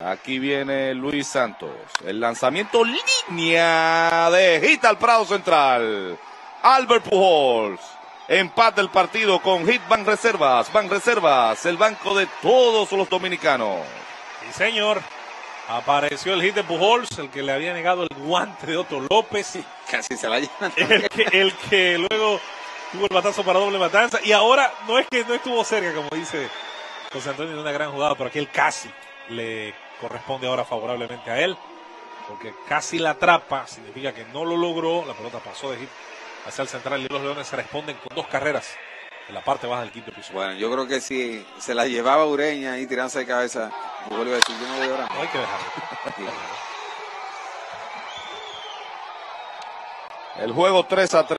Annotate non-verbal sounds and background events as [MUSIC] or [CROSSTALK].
Aquí viene Luis Santos. El lanzamiento línea de hit al Prado Central. Albert Pujols. Empate el partido con Hit Van Reservas. Van Reservas, el banco de todos los dominicanos. Sí, señor. Apareció el hit de Pujols, el que le había negado el guante de Otto López. Casi se la llevan. [LAUGHS] El que, el que luego tuvo el batazo para doble matanza. Y ahora no es que no estuvo cerca, como dice José Antonio, de una gran jugada, pero aquí el casi le corresponde ahora favorablemente a él. Porque casi la atrapa, significa que no lo logró. La pelota pasó de hit hacia el central y los Leones se responden con dos carreras en la parte baja del quinto episodio. Bueno, yo creo que si se la llevaba Ureña y tirándose de cabeza, yo a decir, yo no voy a orar. No hay que dejarlo. El juego 3 a 3.